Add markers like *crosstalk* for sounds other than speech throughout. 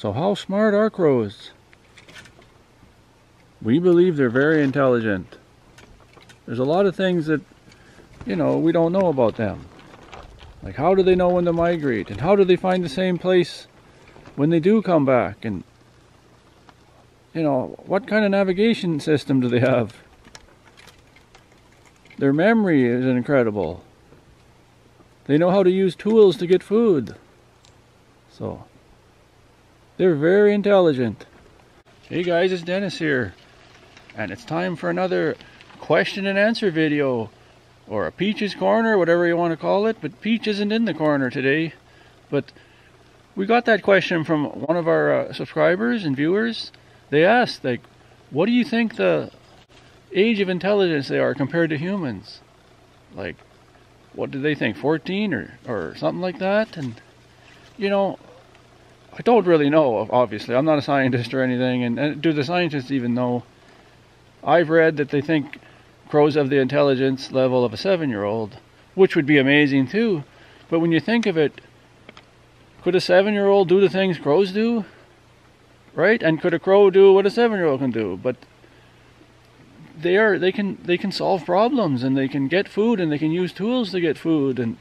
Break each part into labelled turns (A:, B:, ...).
A: So how smart are crows? We believe they're very intelligent. There's a lot of things that, you know, we don't know about them. Like how do they know when to migrate? And how do they find the same place when they do come back? And, you know, what kind of navigation system do they have? Their memory is incredible. They know how to use tools to get food. So, they're very intelligent. Hey guys, it's Dennis here. And it's time for another question and answer video. Or a Peach's Corner, whatever you want to call it. But Peach isn't in the corner today. But we got that question from one of our uh, subscribers and viewers. They asked, like, what do you think the age of intelligence they are compared to humans? Like, what do they think, 14 or, or something like that? And, you know, I don't really know, obviously. I'm not a scientist or anything. And, and do the scientists even know? I've read that they think crows have the intelligence level of a seven year old, which would be amazing too. But when you think of it, could a seven year old do the things crows do? Right? And could a crow do what a seven year old can do? But they are they can they can solve problems and they can get food and they can use tools to get food and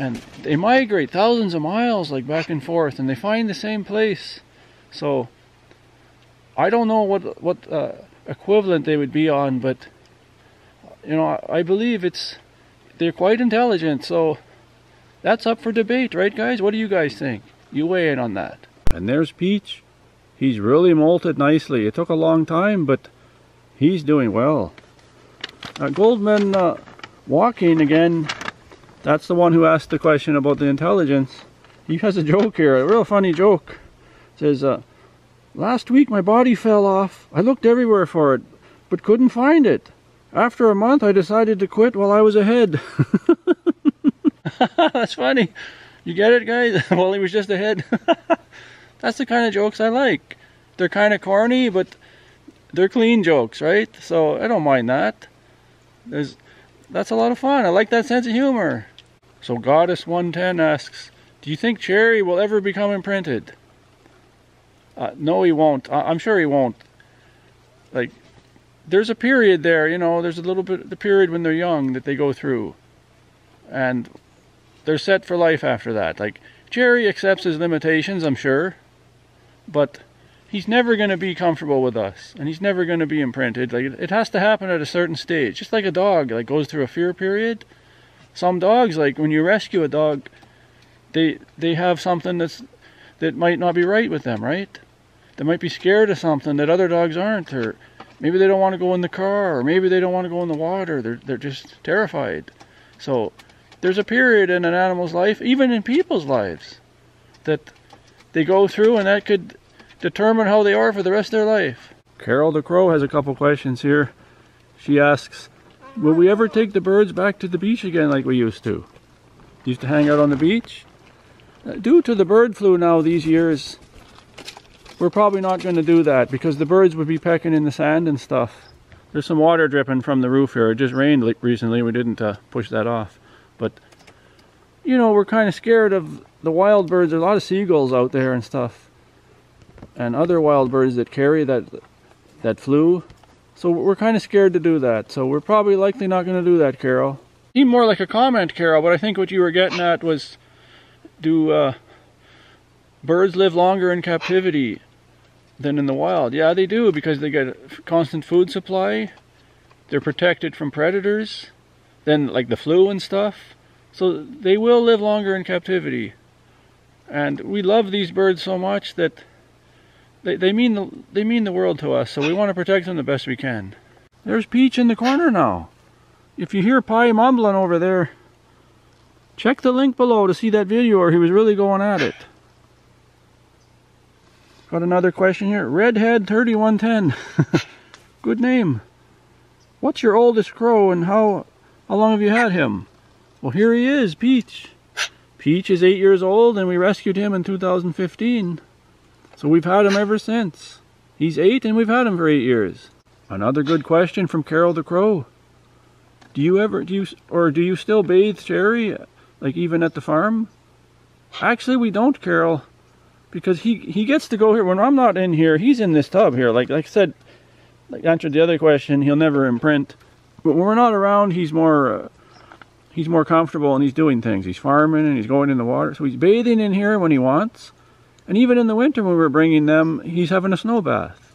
A: and they migrate thousands of miles like back and forth and they find the same place. So i don't know what what uh, equivalent they would be on but you know I, believe it's they're quite intelligent so that's up for debate right guys? What do you guys think? You weigh in on that. And there's peach. He's really molted nicely. It took a long time but he's doing well. Uh, Goldman uh, walking again, that's the one who asked the question about the intelligence. He has a joke here, a real funny joke. says, uh, last week my body fell off. I looked everywhere for it, but couldn't find it. After a month I decided to quit while I was ahead. *laughs* that's funny. You get it guys? *laughs* well he was just ahead. *laughs* that's the kind of jokes I like. They're kind of corny, but they're clean jokes, right? So I don't mind that. There's that's a lot of fun. I like that sense of humor. So Goddess 110 asks, do you think Cherry will ever become imprinted? Uh, no, he won't. I- I'm sure he won't. Like, there's a period there, you know, there's a little bit the period when they're young that they go through. And they're set for life after that. Like, Cherry accepts his limitations, I'm sure. But he's never going to be comfortable with us and he's never going to be imprinted like it has to happen at a certain stage just like a dog like goes through a fear period some dogs like when you rescue a dog they they have something that's that might not be right with them right they might be scared of something that other dogs aren't or maybe they don't want to go in the car or maybe they don't want to go in the water they're they're just terrified so there's a period in an animal's life even in people's lives that they go through and that could determine how they are for the rest of their life. Carol the Crow has a couple questions here. She asks, will we ever take the birds back to the beach again like we used to? Used to hang out on the beach? Uh, due to the bird flu now these years, we're probably not going to do that because the birds would be pecking in the sand and stuff. There's some water dripping from the roof here. It just rained recently. We didn't uh, push that off. But, you know, we're kind of scared of the wild birds. There's a lot of seagulls out there and stuff and other wild birds that carry that that flu. So we're kind of scared to do that. So we're probably likely not going to do that, Carol. Seemed more like a comment, Carol, but I think what you were getting at was do uh, birds live longer in captivity than in the wild? Yeah, they do because they get a constant food supply. They're protected from predators, then like the flu and stuff. So they will live longer in captivity. And we love these birds so much that they, they mean the they mean the world to us, so we want to protect them the best we can. There's Peach in the corner now. If you hear Pie mumbling over there, check the link below to see that video where he was really going at it. Got another question here. Redhead 3110. *laughs* Good name. What's your oldest crow and how how long have you had him? Well, here he is, Peach. Peach is eight years old and we rescued him in 2015. So we've had him ever since. He's eight and we've had him for eight years. Another good question from Carol the Crow. Do you ever, do you, or do you still bathe Cherry, like even at the farm? Actually, we don't, Carol. because he he gets to go here when I'm not in here. He's in this tub here. Like like I said, like answered the other question, he'll never imprint. But when we're not around, he's more uh, he's more comfortable and he's doing things. He's farming and he's going in the water. So he's bathing in here when he wants. And even in the winter when we're bringing them, he's having a snow bath.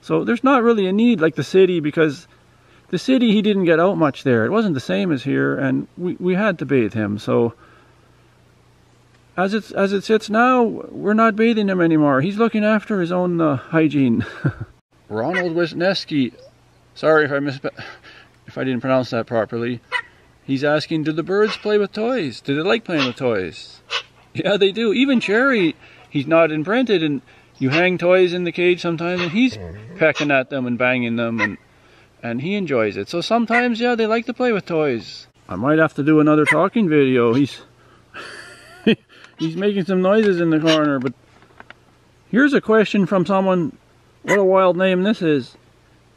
A: So there's not really a need like the city because the city he didn't get out much there. It wasn't the same as here and we, we had to bathe him. So as it's as it sits now, we're not bathing him anymore. He's looking after his own uh, hygiene. *laughs* Ronald Wisniewski, sorry if I mis if I didn't pronounce that properly. He's asking, do the birds play with toys? Do they like playing with toys? Yeah, they do. Even Cherry, he's not imprinted, and you hang toys in the cage sometimes, and he's mm-hmm. pecking at them and banging them, and and he enjoys it. So sometimes, yeah, they like to play with toys. I might have to do another talking video. He's *laughs* he's making some noises in the corner, but here's a question from someone. What a wild name this is.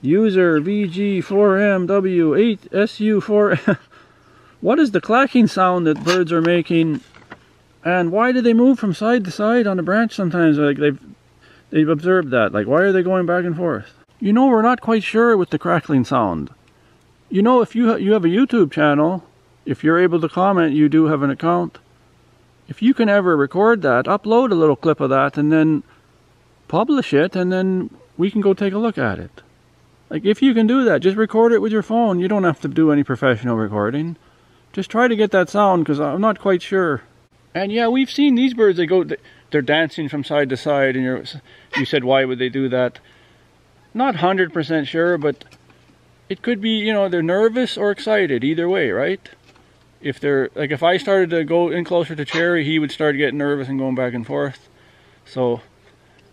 A: User VG4MW8SU4. *laughs* what is the clacking sound that birds are making? And why do they move from side to side on a branch sometimes? Like they've they've observed that. Like why are they going back and forth? You know, we're not quite sure with the crackling sound. You know, if you, you have a YouTube channel, if you're able to comment, you do have an account. If you can ever record that, upload a little clip of that and then publish it and then we can go take a look at it. Like if you can do that, just record it with your phone. You don't have to do any professional recording. Just try to get that sound because I'm not quite sure. And yeah, we've seen these birds. They go, they're dancing from side to side, and you you said why would they do that? Not 100% sure, but it could be, you know, they're nervous or excited, either way, right? If they're, like if I started to go in closer to Cherry, he would start getting nervous and going back and forth. So,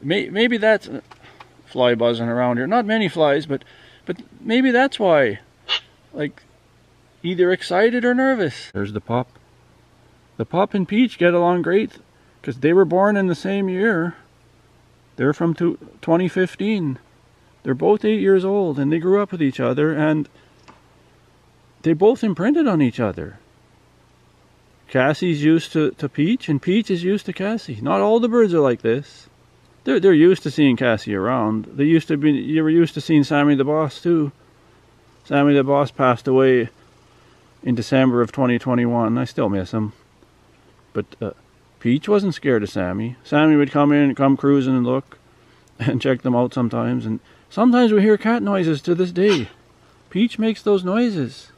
A: may, maybe that's uh, fly buzzing around here. Not many flies, but, but maybe that's why. Like, either excited or nervous. There's the pup. The pup and Peach get along great because they were born in the same year. They're from 2015. They're both eight years old and they grew up with each other and they both imprinted on each other. Cassie's used to, to Peach and Peach is used to Cassie. Not all the birds are like this. They're, they're used to seeing Cassie around. They used to be, you were used to seeing Sammy the Boss too. Sammy the Boss passed away in December of 2021. I still miss him. But uh, Peach wasn't scared of Sammy. Sammy would come in, and come cruising and look *laughs* and check them out sometimes. And Sometimes we hear cat noises to this day. Peach makes those noises.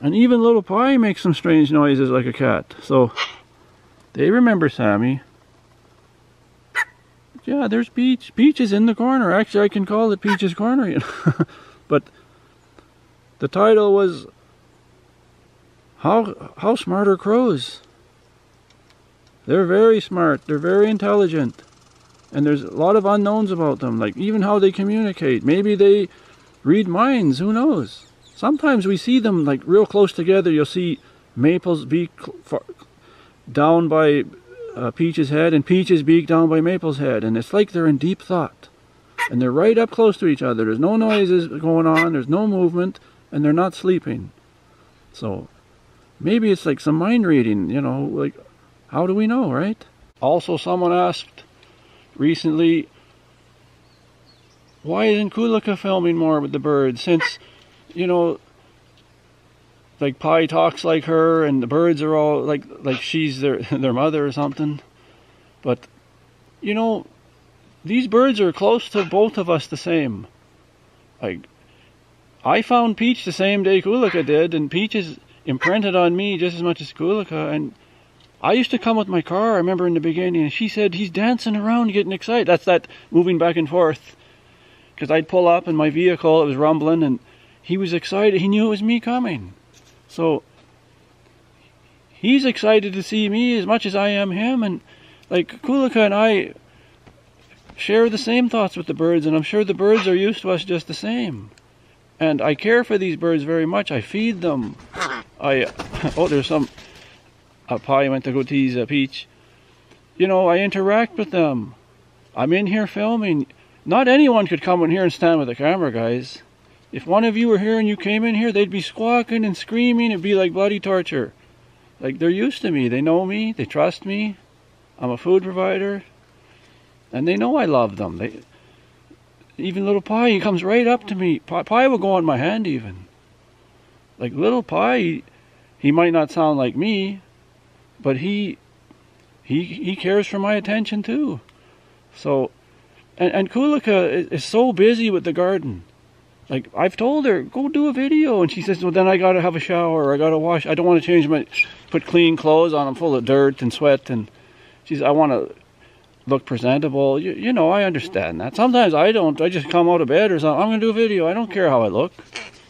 A: And even little Pie makes some strange noises like a cat. So, they remember Sammy. Yeah, there's Peach. Peach is in the corner. Actually, I can call it Peach's Corner. *laughs* But the title was How, How Smart Are Crows? They're very smart. They're very intelligent. And there's a lot of unknowns about them like even how they communicate. Maybe they read minds. Who knows? Sometimes we see them like real close together. You'll see maple's beak down by uh, peach's head and peach's beak down by maple's head. And it's like they're in deep thought. And they're right up close to each other. There's no noises going on. There's no movement. And they're not sleeping. So maybe it's like some mind reading you know like how do we know right also someone asked recently, why isn't Kulika filming more with the birds? Since, you know, like Pie talks like her and the birds are all like like she's their *laughs* their mother or something. But you know, these birds are close to both of us the same. Like I found Peach the same day Kulika did, and Peach is imprinted on me just as much as Kulika, and I used to come with my car, I remember in the beginning, and she said, he's dancing around getting excited. That's that moving back and forth. Because I'd pull up in my vehicle, it was rumbling, and he was excited. He knew it was me coming. So, he's excited to see me as much as I am him, and like Kulika and I share the same thoughts with the birds, and I'm sure the birds are used to us just the same. And I care for these birds very much. I feed them. I, *laughs* oh, there's some, a pie went to go tease a peach. You know, I interact with them. I'm in here filming. Not anyone could come in here and stand with a camera, guys. If one of you were here and you came in here, they'd be squawking and screaming. It'd be like bloody torture. Like, they're used to me. They know me. They trust me. I'm a food provider. And they know I love them. They, even little Pie, he comes right up to me. Pie, Pie will go on my hand even. Like little Pie, he might not sound like me, but he he he cares for my attention too. So, and, and Kulika is, is so busy with the garden. Like I've told her, go do a video, and she says, well then I gotta have a shower, I gotta wash. I don't want to change my, put clean clothes on. I'm full of dirt and sweat, and she's I want to look presentable. You, you know, I understand that. Sometimes I don't. I just come out of bed or something. I'm gonna do a video. I don't care how I look.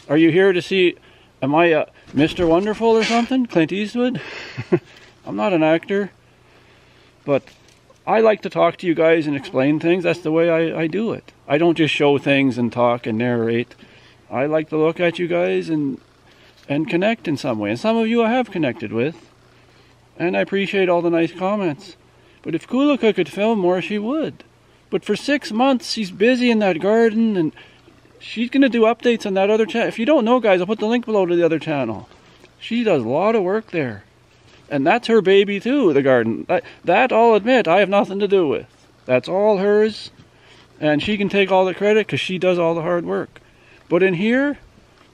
A: Are you here to see? Am I a Mr. Wonderful or something? Clint Eastwood? *laughs* I'm not an actor. But I like to talk to you guys and explain things. That's the way I, I do it. I don't just show things and talk and narrate. I like to look at you guys and and connect in some way. And some of you I have connected with. And I appreciate all the nice comments. But if Kulika could film more, she would. But for six months, she's busy in that garden and she's going to do updates on that other channel. If you don't know, guys, I'll put the link below to the other channel. She does a lot of work there. And that's her baby too, the garden. That, that I'll admit I have nothing to do with. That's all hers. And she can take all the credit because she does all the hard work. But in here,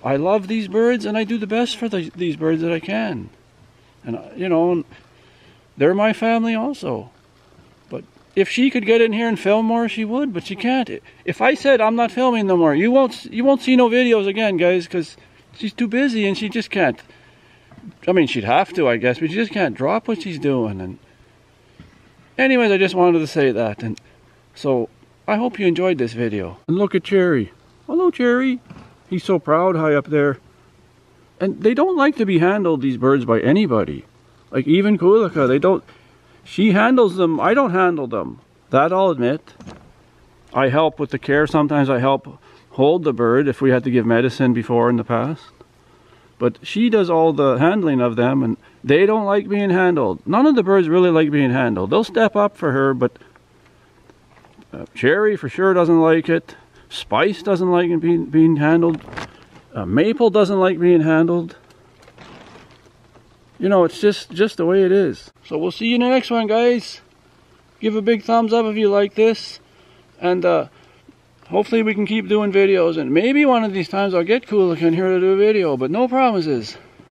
A: I love these birds and I do the best for the, these birds that I can. And, uh, you know, they're my family also. But if she could get in here and film more, she would, but she can't. If I said I'm not filming no more, you won't, you won't see no videos again, guys, because she's too busy and she just can't. I mean, she'd have to, I guess, but she just can't drop what she's doing. And anyways, I just wanted to say that. And so I hope you enjoyed this video. And look at Cherry. Hello, Cherry. He's so proud high up there. And they don't like to be handled, these birds, by anybody. Like even Kulika, they don't... She handles them. I don't handle them. That I'll admit. I help with the care. Sometimes I help hold the bird if we had to give medicine before in the past. But she does all the handling of them and they don't like being handled. None of the birds really like being handled. They'll step up for her, but uh, Cherry for sure doesn't like it. Spice doesn't like being, being handled. Uh, Maple doesn't like being handled. You know, it's just, just the way it is. So we'll see you in the next one, guys. Give a big thumbs up if you like this. And uh, hopefully we can keep doing videos and maybe one of these times I'll get Kulika in here to do a video, but no promises.